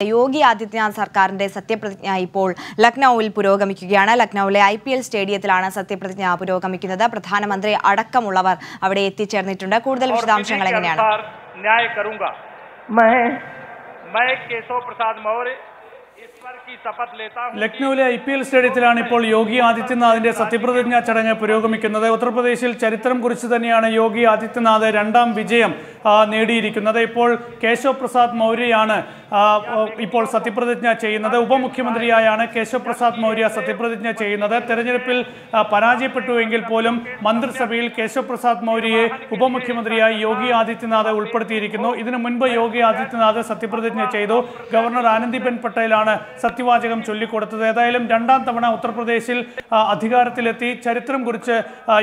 യോഗി ആദിത്യനാഥ് സർക്കാരിന്റെ സത്യപ്രതിജ്ഞ ഇപ്പോൾ ലക്നൌവിൽ പുരോഗമിക്കുകയാണ് ലക്നൌവിലെ ഐ പി എൽ സ്റ്റേഡിയത്തിലാണ് സത്യപ്രതിജ്ഞ പുരോഗമിക്കുന്നത് പ്രധാനമന്ത്രി അടക്കമുള്ളവർ അവിടെ എത്തിച്ചേർന്നിട്ടുണ്ട് കൂടുതൽ और വിശദാംശങ്ങൾ विधि के എങ്ങനെയാണ് अनुसार न्याय करूंगा मैं मैं केशव प्रसाद मौर्य ईश्वर की शपथ लेता हूं ലക്നൌവിലെ ഐ പി എൽ സ്റ്റേഡിയത്തിലാണ് ഇപ്പോൾ യോഗി ആദിത്യനാഥിന്റെ സത്യപ്രതിജ്ഞാ ചടങ്ങ് പുരോഗമിക്കുന്നത് ഉത്തർപ്രദേശിൽ ചരിത്രം കുറിച്ച് തന്നെയാണ് യോഗി ആദിത്യനാഥ് രണ്ടാം വിജയം നേടിയിരിക്കുന്നത് ഇപ്പോൾ കേശവ് പ്രസാദ് മൗര്യയാണ് ഇപ്പോൾ സത്യപ്രതിജ്ഞ ചെയ്യുന്നത് ഉപമുഖ്യമന്ത്രിയായാണ് കേശവ് പ്രസാദ് മൗര്യ സത്യപ്രതിജ്ഞ ചെയ്യുന്നത് തെരഞ്ഞെടുപ്പിൽ പരാജയപ്പെട്ടുവെങ്കിൽ പോലും മന്ത്രിസഭയിൽ കേശവ് പ്രസാദ് മൗര്യയെ ഉപമുഖ്യമന്ത്രിയായി യോഗി ആദിത്യനാഥ് ഉൾപ്പെടുത്തിയിരിക്കുന്നു ഇതിനു മുൻപ് യോഗി ആദിത്യനാഥ് സത്യപ്രതിജ്ഞ ചെയ്തു ഗവർണർ ആനന്ദിബെൻ പട്ടേലാണ് സത്യവാചകം ചൊല്ലിക്കൊടുത്തത്. ഏതായാലും രണ്ടാം തവണ ഉത്തർപ്രദേശിൽ അധികാരത്തിലെത്തി ചരിത്രം കുറിച്ച്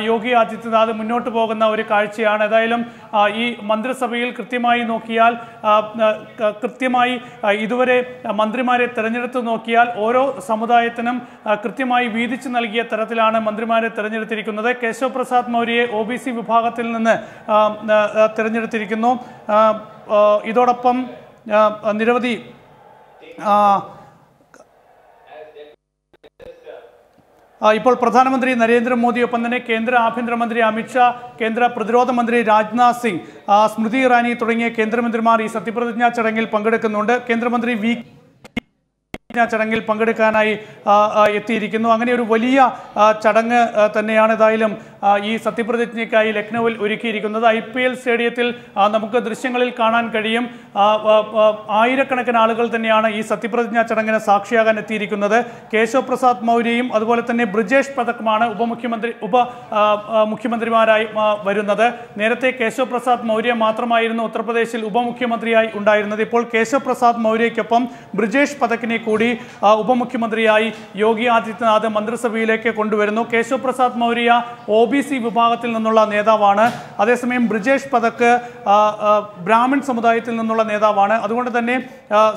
യോഗി ആദിത്യനാഥ് മുന്നോട്ട് പോകുന്ന ഒരു കാഴ്ചയാണ്. ഏതായാലും ഈ മന്ത്രിസഭയിൽ കൃത്യമായി നോക്കിയാൽ കൃത്യമായി ഇതുവരെ മന്ത്രിമാരെ തിരഞ്ഞെടുത്ത് നോക്കിയാൽ ഓരോ സമുദായത്തിനും കൃത്യമായി വീതിച്ചു നൽകിയ തരത്തിലാണ് മന്ത്രിമാരെ തിരഞ്ഞെടുത്തിരിക്കുന്നത്. കേശവ് പ്രസാദ് മൗര്യയെ ഒ ബി സി വിഭാഗത്തിൽ നിന്ന് തിരഞ്ഞെടുത്തിരിക്കുന്നു. ഇതോടൊപ്പം നിരവധി ഇപ്പോൾ പ്രധാനമന്ത്രി നരേന്ദ്രമോദിയൊപ്പം തന്നെ കേന്ദ്ര ആഭ്യന്തരമന്ത്രി അമിത്ഷാ കേന്ദ്ര പ്രതിരോധ മന്ത്രി രാജ്നാഥ് സിംഗ് സ്മൃതി ഇറാനി തുടങ്ങിയ കേന്ദ്രമന്ത്രിമാർ ഈ സത്യപ്രതിജ്ഞാ ചടങ്ങിൽ പങ്കെടുക്കുന്നുണ്ട്. കേന്ദ്രമന്ത്രി വി പ്രതിജ്ഞാ ചടങ്ങിൽ പങ്കെടുക്കാനായി എത്തിയിരിക്കുന്നു. അങ്ങനെ ഒരു വലിയ ചടങ്ങ് തന്നെയാണ് ഏതായാലും ഈ സത്യപ്രതിജ്ഞയ്ക്കായി ലക്നൌവിൽ ഒരുക്കിയിരിക്കുന്നത്. ഐ പി എൽ സ്റ്റേഡിയത്തിൽ നമുക്ക് ദൃശ്യങ്ങളിൽ കാണാൻ കഴിയും. ആയിരക്കണക്കിന് ആളുകൾ തന്നെയാണ് ഈ സത്യപ്രതിജ്ഞാ ചടങ്ങിന് സാക്ഷിയാകാൻ എത്തിയിരിക്കുന്നത്. കേശവ് പ്രസാദ് മൗര്യയും അതുപോലെ തന്നെ ബ്രിജേഷ് പഥക്കുമാണ് ഉപമുഖ്യമന്ത്രി ഉപ മുഖ്യമന്ത്രിമാരായി വരുന്നത്. നേരത്തെ കേശവ് പ്രസാദ് മൗര്യ മാത്രമായിരുന്നു ഉത്തർപ്രദേശിൽ ഉപമുഖ്യമന്ത്രിയായി ഉണ്ടായിരുന്നത്. ഇപ്പോൾ കേശവ് പ്രസാദ് മൗര്യയ്ക്കൊപ്പം ബ്രിജേഷ് പഥക്കിനെ കൂടി ആ, ഉപമുഖ്യമന്ത്രിയായി യോഗി ആദിത്യനാഥ് മന്ത്രിസഭയിലേക്ക് കൊണ്ടുവരുന്നു. കേശവ് പ്രസാദ് മൗര്യ ഒ വിഭാഗത്തിൽ നിന്നുള്ള നേതാവാണ്. അതേസമയം ബ്രിജേഷ് പതക്ക് ബ്രാഹ്മിൺ സമുദായത്തിൽ നിന്നുള്ള നേതാവാണ്. അതുകൊണ്ട് തന്നെ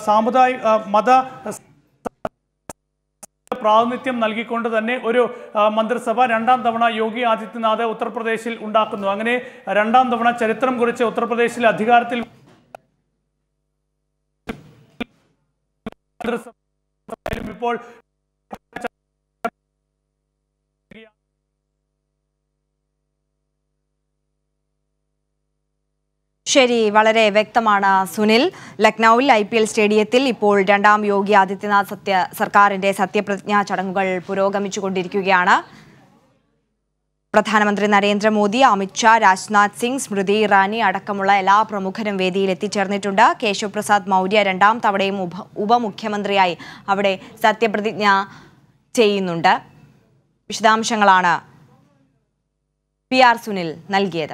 സാമുദായിക മത പ്രാതിനിധ്യം നൽകിക്കൊണ്ട് തന്നെ ഒരു മന്ത്രിസഭ രണ്ടാം തവണ യോഗി ആദിത്യനാഥ് ഉത്തർപ്രദേശിൽ ഉണ്ടാക്കുന്നു. അങ്ങനെ രണ്ടാം തവണ ചരിത്രം കുറിച്ച് ഉത്തർപ്രദേശിൽ അധികാരത്തിൽ മന്ത്രിസഭയിലും ഇപ്പോൾ ശരി വളരെ വ്യക്തമാണ് സുനിൽ. ലക്നൌവിൽ ഐ പി എൽ സ്റ്റേഡിയത്തിൽ ഇപ്പോൾ രണ്ടാം യോഗി ആദിത്യനാഥ് സത്യ സർക്കാരിന്റെ സത്യപ്രതിജ്ഞാ ചടങ്ങുകൾ പുരോഗമിച്ചുകൊണ്ടിരിക്കുകയാണ്. പ്രധാനമന്ത്രി നരേന്ദ്രമോദി അമിത്ഷാ രാജ്നാഥ് സിംഗ് സ്മൃതി ഇറാനി അടക്കമുള്ള എല്ലാ പ്രമുഖരും വേദിയിൽ എത്തിച്ചേർന്നിട്ടുണ്ട് കേശവ് പ്രസാദ് മൗര്യ രണ്ടാം തവണയും ഉപ ഉപമുഖ്യമന്ത്രിയായി അവിടെ സത്യപ്രതിജ്ഞ ചെയ്യുന്നുണ്ട്. വിശദാംശങ്ങളാണ് പി ആർ സുനിൽ നൽകിയത്.